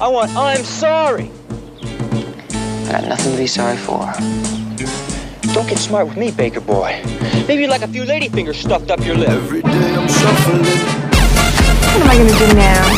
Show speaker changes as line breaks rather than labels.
I want I'm sorry.
I got nothing to be sorry for.
Don't get smart with me, Baker boy. Maybe you like a few lady fingers stuffed up your lip.
Every day I'm shuffling.
What am I gonna do now?